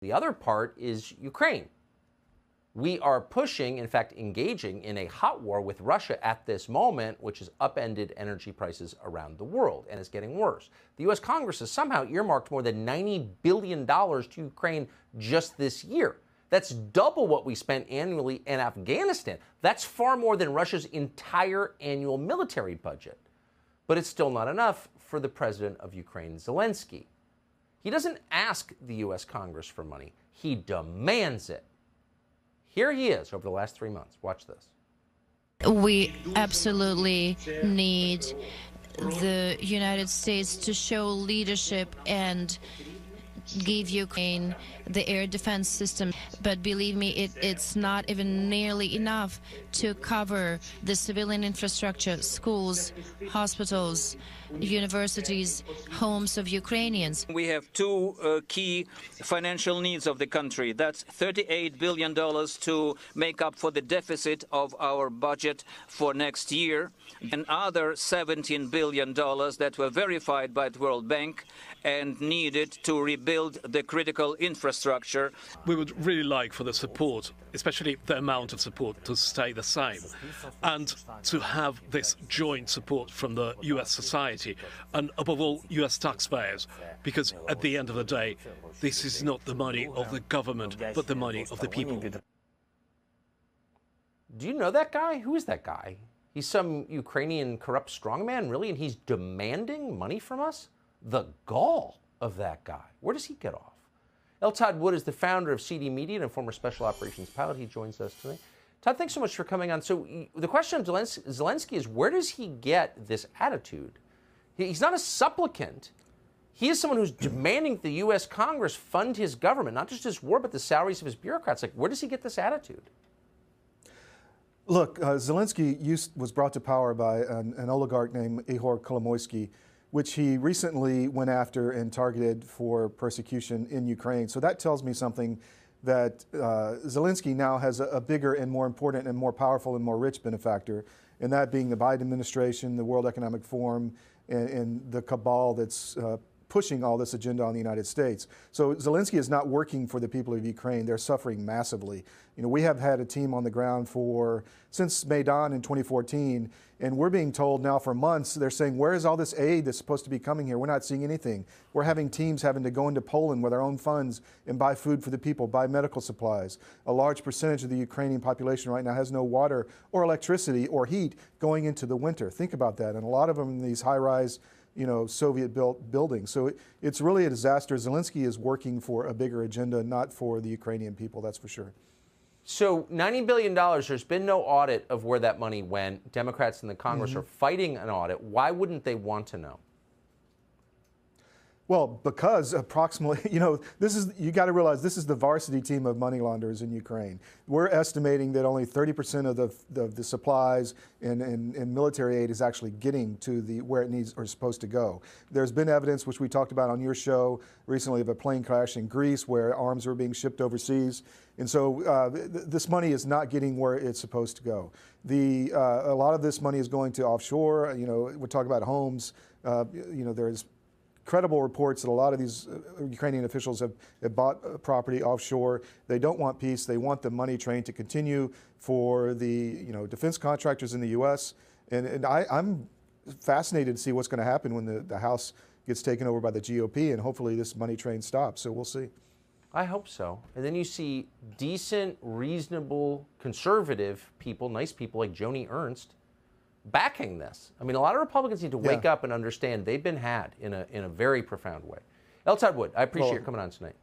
The other part is Ukraine. We are pushing, in fact, engaging in a hot war with Russia at this moment, which has upended energy prices around the world and is getting worse. The U.S. Congress has somehow earmarked more than $90 billion to Ukraine just this year. That's double what we spent annually in Afghanistan. That's far more than Russia's entire annual military budget. But it's still not enough for the president of Ukraine, Zelensky. He doesn't ask the U.S. Congress for money, he demands it. Here he is over the last three months. Watch this. We absolutely need the United States to show leadership and give Ukraine the air defense system. But believe me, it, it's not even nearly enough to cover the civilian infrastructure, schools, hospitals, universities, homes of Ukrainians. We have two uh, key financial needs of the country. That's $38 billion to make up for the deficit of our budget for next year, and other $17 billion that were verified by the World Bank and needed to rebuild the critical infrastructure. We would really like for the support, especially the amount of support, to stay the same and to have this joint support from the US society and above all US taxpayers because at the end of the day this is not the money of the government but the money of the people. Do you know that guy? Who is that guy? He's some Ukrainian corrupt strongman, really, and he's demanding money from us? The gall of that guy. Where does he get off? L. Todd Wood is the founder of CD Media and a former special operations pilot. He joins us today. Todd, thanks so much for coming on. So, the question of Zelensky is where does he get this attitude? He's not a supplicant. He is someone who's demanding the U.S. Congress fund his government, not just his war, but the salaries of his bureaucrats. Like, where does he get this attitude? Look, uh, Zelensky used, was brought to power by an, an oligarch named Ihor Kolomoisky, which he recently went after and targeted for persecution in Ukraine. So that tells me something that uh, Zelensky now has a, a, bigger and more important and more powerful and more rich benefactor, and that being the Biden administration, the World Economic Forum, and, and the cabal that's uh, pushing all this agenda on the United States. So Zelensky is not working for the people of Ukraine. They're suffering massively. You know, we have had a team on the ground for since Maidan in 2014, and we're being told now for months, they're saying, where is all this aid that's supposed to be coming here? We're not seeing anything. We're having teams having to go into Poland with our own funds and buy food for the people, buy medical supplies. A large percentage of the Ukrainian population right now has no water or electricity or heat going into the winter. Think about that. And a lot of them in these high-rise you know, Soviet-built buildings. So it, it's really a disaster. Zelensky is working for a bigger agenda, not for the Ukrainian people, that's for sure. So $90 billion, there's been no audit of where that money went. Democrats in the Congress mm -hmm. are fighting an audit. Why wouldn't they want to know? Well, because approximately, you know, this is, you got to realize this is the varsity team of money launderers in Ukraine. We're estimating that only 30% of the, the, the supplies and, and, and, military aid is actually getting to the, where it needs or is supposed to go. There's been evidence, which we talked about on your show recently, of a plane crash in Greece where arms were being shipped overseas. And so uh, th this money is not getting where it's supposed to go. The, uh, a lot of this money is going to offshore. You know, we're talking about homes. Uh, you know, there's credible reports that a lot of these uh, Ukrainian officials have, have, bought uh, property offshore. They don't want peace. They want the money train to continue for the you know defense contractors in the U.S. And, and I, am fascinated to see what's going to happen when the, the House gets taken over by the GOP, and hopefully this money train stops. So we'll see. I hope so. And then you see decent, reasonable, conservative people, nice people like Joni Ernst, backing this. I mean, a lot of Republicans need to wake yeah. up and understand they've been had in a, in a very profound way. L. Wood, I appreciate well, you coming on tonight.